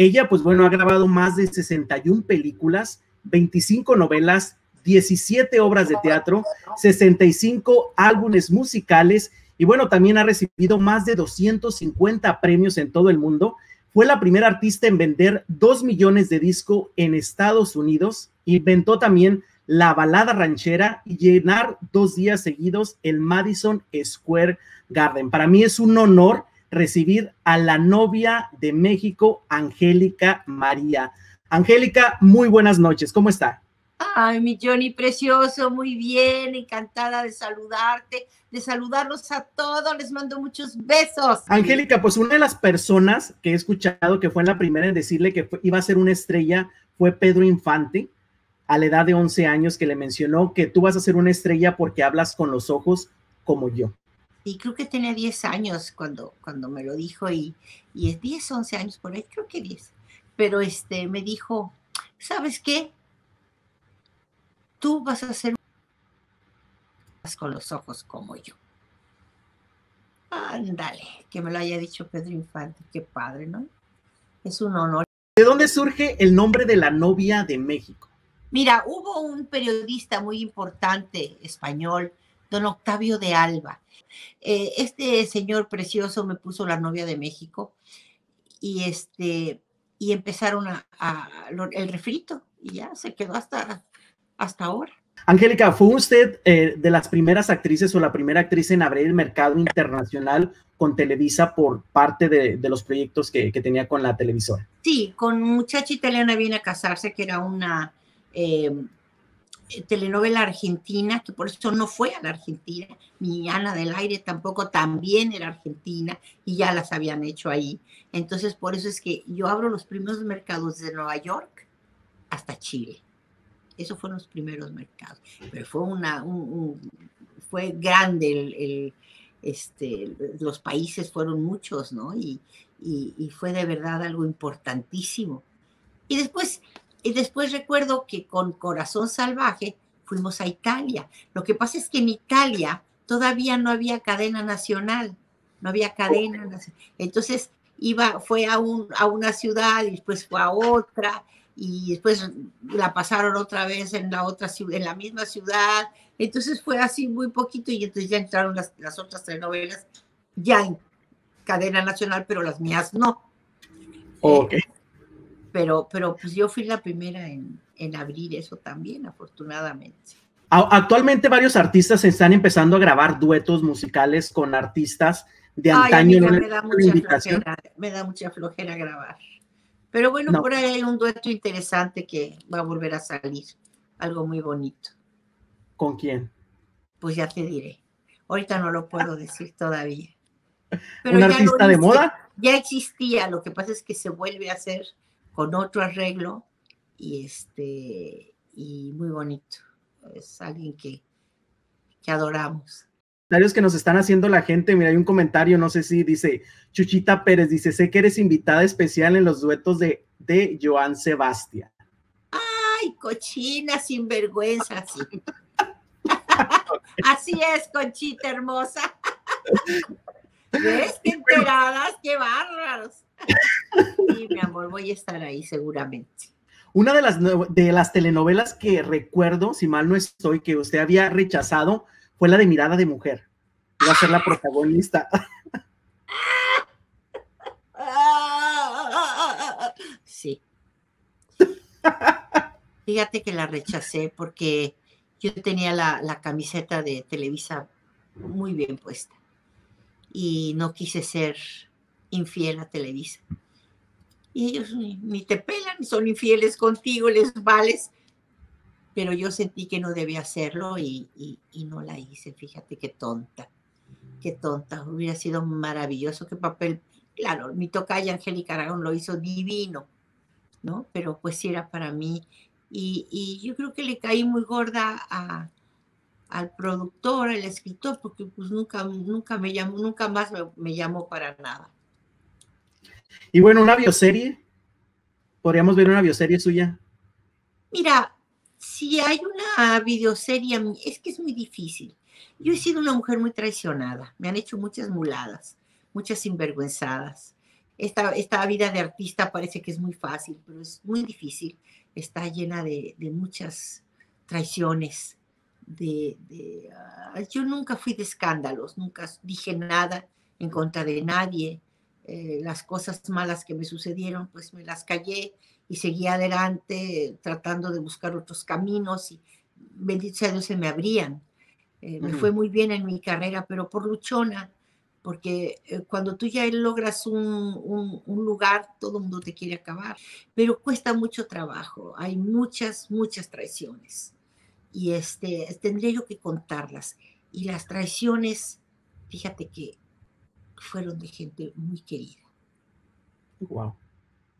Ella, pues bueno, ha grabado más de 61 películas, 25 novelas, 17 obras de teatro, 65 álbumes musicales y bueno, también ha recibido más de 250 premios en todo el mundo. Fue la primera artista en vender 2 millones de discos en Estados Unidos. Inventó también la balada ranchera y llenar dos días seguidos el Madison Square Garden. Para mí es un honor recibir a la novia de México, Angélica María. Angélica, muy buenas noches. ¿Cómo está? Ay, mi Johnny precioso, muy bien, encantada de saludarte, de saludarlos a todos, les mando muchos besos. Angélica, pues una de las personas que he escuchado que fue la primera en decirle que iba a ser una estrella fue Pedro Infante, a la edad de 11 años, que le mencionó que tú vas a ser una estrella porque hablas con los ojos como yo. Y creo que tenía 10 años cuando, cuando me lo dijo y, y es 10, 11 años por ahí, creo que 10. Pero este, me dijo, ¿sabes qué? tú vas a hacer con los ojos como yo. Ándale, que me lo haya dicho Pedro Infante, qué padre, ¿no? Es un honor. ¿De dónde surge el nombre de la novia de México? Mira, hubo un periodista muy importante español, don Octavio de Alba. Eh, este señor precioso me puso la novia de México y este y empezaron a, el refrito y ya se quedó hasta hasta ahora. Angélica, ¿fue usted eh, de las primeras actrices o la primera actriz en abrir el mercado internacional con Televisa por parte de, los proyectos que, tenía con la televisora? Sí, con muchacha italiana viene a casarse, que era una eh, telenovela argentina, que por eso no fue a la Argentina, ni Ana del Aire tampoco, también era argentina y ya las habían hecho ahí. Entonces, por eso es que yo abro los primeros mercados de Nueva York hasta Chile. Esos fueron los primeros mercados. Pero fue una, fue grande el, este, los países fueron muchos, ¿no? Y, y, fue de verdad algo importantísimo. Y después, y después recuerdo que con Corazón Salvaje fuimos a Italia. Lo que pasa es que en Italia todavía no había cadena nacional, no había cadena nacional. Entonces iba, fue a, un, a una ciudad y después fue a otra y después la pasaron otra vez en la otra en la misma ciudad. Entonces fue así muy poquito y entonces ya entraron las, las otras telenovelas ya en cadena nacional, pero las mías no. Ok. Pero, pero pues yo fui la primera en, en abrir eso también, afortunadamente. Actualmente varios artistas están empezando a grabar duetos musicales con artistas de antaño. me, da mucha flojera, me da mucha flojera grabar. Pero bueno, por ahí hay un dueto interesante que va a volver a salir. Algo muy bonito. ¿Con quién? Pues ya te diré. Ahorita no lo puedo decir todavía. Pero ¿Un artista de moda? Ya existía, lo que pasa es que se vuelve a hacer con otro arreglo y este y muy bonito. Es alguien que, que adoramos comentarios que nos están haciendo la gente. Mira, hay un comentario, no sé si dice Chuchita Pérez, dice, sé que eres invitada especial en los duetos de, de Joan Sebastián. Ay, cochina, sinvergüenza, sí. Así es, Conchita hermosa. ¿Ves? Qué enteradas, qué bárbaros. Sí, mi amor, voy a estar ahí seguramente. Una de las, de las telenovelas que recuerdo, si mal no estoy, que usted había rechazado fue la de Mirada de Mujer. Iba a ser la protagonista. Sí. Fíjate que la rechacé porque yo tenía la, camiseta de Televisa muy bien puesta y no quise ser infiel a Televisa. Y ellos ni, te pelan, son infieles contigo, les vales pero yo sentí que no debía hacerlo y, no la hice. Fíjate qué tonta, qué tonta. Hubiera sido maravilloso, qué papel. Claro, mi tocaya Angélica Aragón lo hizo divino, ¿no? Pero pues era para mí. Y, yo creo que le caí muy gorda al productor, al escritor, porque pues nunca, nunca me llamó, nunca más me llamó para nada. Y bueno, una bioserie. ¿Podríamos ver una bioserie suya? Mira, si hay una videoserie, es que es muy difícil. Yo he sido una mujer muy traicionada, me han hecho muchas muladas, muchas sinvergüenzadas. esta, esta vida de artista parece que es muy fácil, pero es muy difícil. Está llena de, muchas traiciones. De, ah, yo nunca fui de escándalos, nunca dije nada en contra de nadie. Eh, las cosas malas que me sucedieron, pues me las callé y seguí adelante tratando de buscar otros caminos y bendito sea Dios se me abrían. Eh, me fue muy bien en mi carrera, pero por luchona, porque eh, cuando tú ya logras un, lugar, todo el mundo te quiere acabar, pero cuesta mucho trabajo, hay muchas, muchas traiciones y este, tendría yo que contarlas. Y las traiciones, fíjate que fueron de gente muy querida. Wow.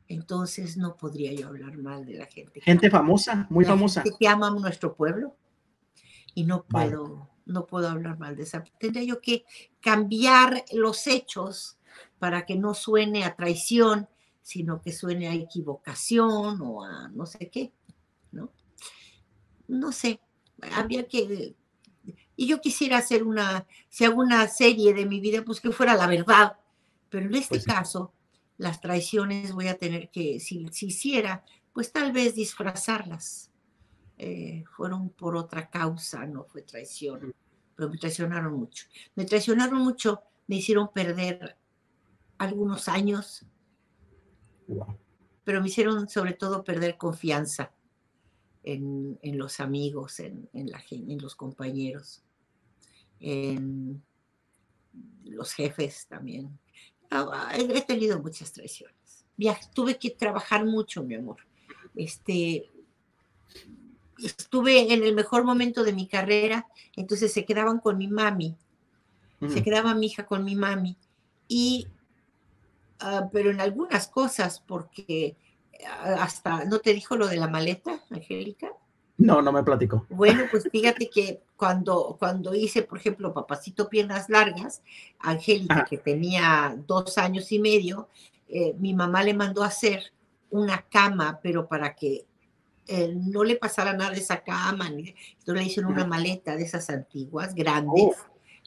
Entonces no podría yo hablar mal de la gente. Gente famosa, muy famosa. que ama nuestro pueblo y no puedo, no puedo hablar mal de esa. Tendría yo que cambiar los hechos para que no suene a traición, sino que suene a equivocación o a no sé qué, ¿no? No sé, habría que... Y yo quisiera hacer una, si hago una serie de mi vida, pues que fuera la verdad, pero en este pues caso, las traiciones voy a tener que, si, si hiciera, pues tal vez disfrazarlas. Eh, fueron por otra causa, no fue traición, pero me traicionaron mucho. Me traicionaron mucho, me hicieron perder algunos años, pero me hicieron sobre todo perder confianza en, los amigos, en, la, en los compañeros, en los jefes también. Ah, he tenido muchas traiciones. tuve que trabajar mucho, mi amor. Este, estuve en el mejor momento de mi carrera, entonces se quedaban con mi mami, se quedaba mi hija con mi mami, y, ah, pero en algunas cosas, porque ah, hasta, ¿no te dijo lo de la maleta, Angélica? No, no me platico. Bueno, pues fíjate que cuando, cuando hice, por ejemplo, Papacito Piernas Largas, Angélica, que tenía dos años y medio, eh, mi mamá le mandó a hacer una cama, pero para que eh, no le pasara nada de esa cama, entonces le hicieron una maleta de esas antiguas, grandes, oh.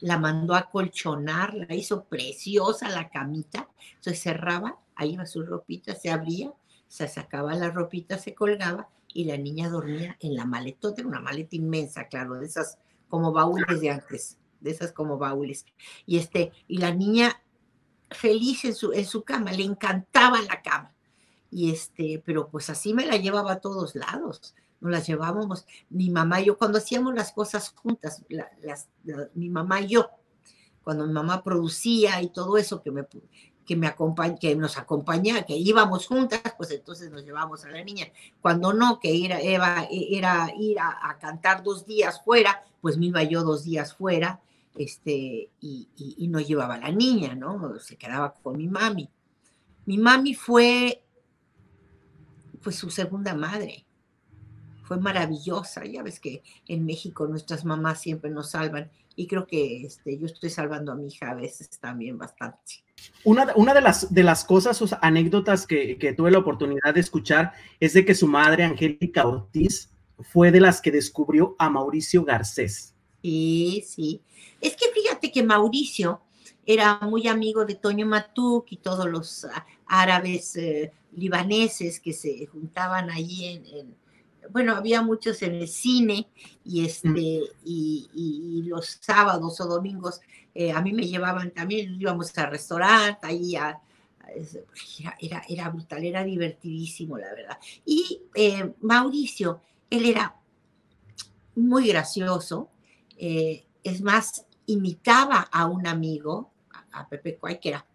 la mandó a colchonar, la hizo preciosa la camita, entonces cerraba, ahí iba su ropita, se abría, se sacaba la ropita, se colgaba y la niña dormía en la maletota, una maleta inmensa, claro, de esas como baúles de antes, de esas como baúles. Y este, y la niña feliz en su, en su cama, le encantaba la cama y este, pero pues así me la llevaba a todos lados. Nos las llevábamos, mi mamá y yo, cuando hacíamos las cosas juntas, las, mi mamá y yo, cuando mi mamá producía y todo eso que me, que me acompaña, que nos acompañaba, que íbamos juntas, pues entonces nos llevamos a la niña. Cuando no, que era, era, era ir a, cantar dos días fuera, pues me iba yo dos días fuera, este, y, y, y no llevaba a la niña, ¿no? Se quedaba con mi mami. Mi mami fue pues su segunda madre. Fue maravillosa. Ya ves que en México nuestras mamás siempre nos salvan y creo que este, yo estoy salvando a mi hija a veces también bastante. Una, una de, las, de las cosas, o anécdotas que, que, tuve la oportunidad de escuchar es de que su madre, Angélica Ortiz, fue de las que descubrió a Mauricio Garcés. Sí, sí. Es que fíjate que Mauricio era muy amigo de Toño Matuk y todos los árabes eh, libaneses que se juntaban allí en, bueno, había muchos en el cine y, este, mm. y, los sábados o domingos eh, a mí me llevaban también, íbamos al restaurante, ahí a, era, era, brutal, era divertidísimo, la verdad. Y eh, Mauricio, él era muy gracioso, es más, imitaba a un amigo, a, Pepe Cuay, que era,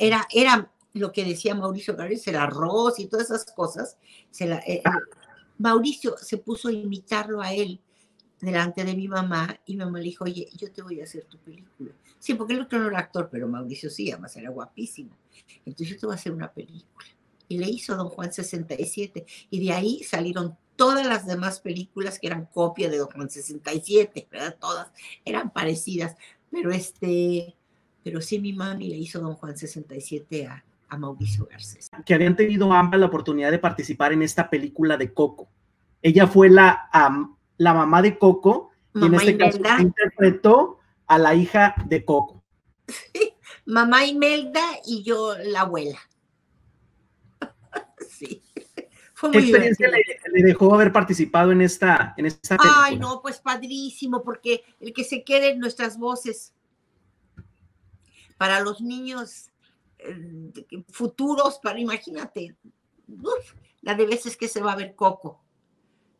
era, era lo que decía Mauricio Garcés, el arroz y todas esas cosas. Eh, eh, Mauricio se puso a imitarlo a él delante de mi mamá y mi mamá le dijo, oye, yo te voy a hacer tu película. Sí, porque el otro no era actor, pero Mauricio sí, además era guapísimo. Entonces yo te voy a hacer una película. Y le hizo Don Juan 67. Y de ahí salieron todas las demás películas que eran copia de Don Juan 67, ¿verdad? Todas eran parecidas. Pero este, pero sí mi mami le hizo Don Juan 67 a, a Mauricio Garcés. Que habían tenido ambas la oportunidad de participar en esta película de Coco. Ella fue la, la mamá de Coco y en este caso interpretó a la hija de Coco. mamá Imelda y yo la abuela. sí. Fue muy ¿Qué experiencia le, dejó haber participado en esta, en esta película? Ay, no, pues padrísimo, porque el que se quede en nuestras voces para los niños futuros, para imagínate, la de veces que se va a ver Coco,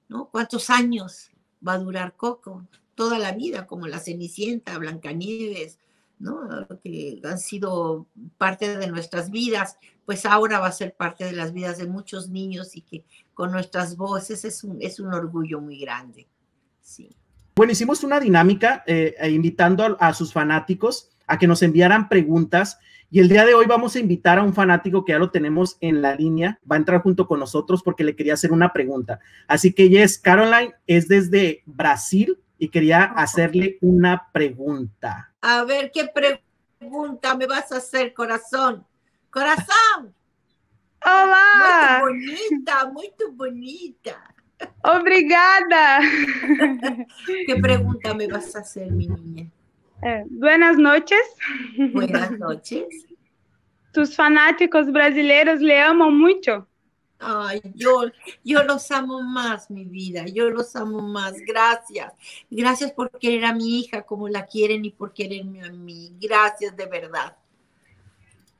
¿no? ¿Cuántos años va a durar Coco? Toda la vida, como la Cenicienta, Blancanieves, ¿no? Que han sido parte de nuestras vidas, pues ahora va a ser parte de las vidas de muchos niños y que con nuestras voces es un, es un orgullo muy grande. Sí. Bueno, hicimos una dinámica eh, eh, invitando a, sus fanáticos a que nos enviaran preguntas y el día de hoy vamos a invitar a un fanático que ya lo tenemos en la línea, va a entrar junto con nosotros porque le quería hacer una pregunta. Así que ella es Caroline, es desde Brasil y quería hacerle una pregunta. A ver, ¿qué pregunta me vas a hacer, corazón? Corazón. Olá! Muito bonita, muito bonita. Obrigada. ¿Qué pregunta me vas a hacer, mi niña? Eh, buenas noches. Buenas noches. Tus fanáticos brasileiros le amam muito. Ay, yo, yo los amo más, mi vida, yo los amo más. Gracias. Gracias por querer a mi hija como la quieren y por quererme a mí. Gracias de verdad.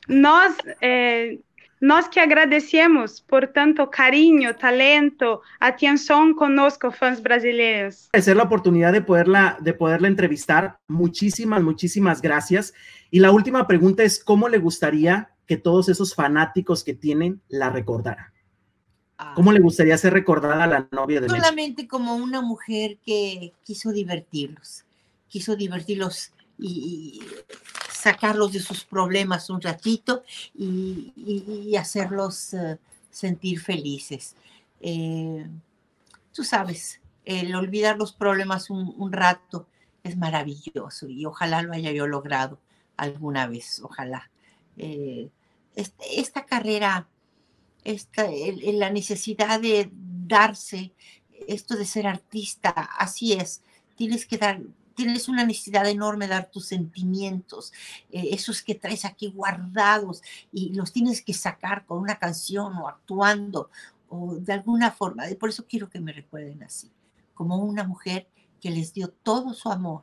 Nós, eh, nós que agradecemos por tanto carinho, talento, atenção conosco, fãs brasileiros. Es la oportunidad de poderla, de poderla entrevistar. Muchísimas, muchísimas gracias. Y la última pregunta es, ¿cómo le gustaría que todos esos fanáticos que tienen la recordaran? ¿Cómo le gustaría ser recordada la novia de Solamente como una mujer que quiso divertirlos, quiso divertirlos y, sacarlos de sus problemas un ratito y, hacerlos eh, sentir felices. Eh, tú sabes, el olvidar los problemas un, rato es maravilloso y ojalá lo haya yo logrado alguna vez, ojalá. Eh, este, esta carrera esta, la necesidad de darse, esto de ser artista, así es, tienes que dar, tienes una necesidad enorme de dar tus sentimientos, eh, esos que traes aquí guardados y los tienes que sacar con una canción o actuando o de alguna forma. Por eso quiero que me recuerden así, como una mujer que les dio todo su amor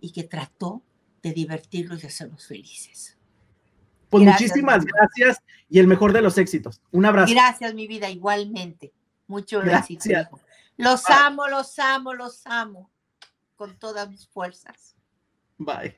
y que trató de divertirlos y hacerlos felices. Pues muchísimas gracias y el mejor de los éxitos. Un abrazo. Gracias, mi vida, igualmente. Mucho gracias. Los amo, los amo, los amo con todas mis fuerzas. Bye.